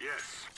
Yes.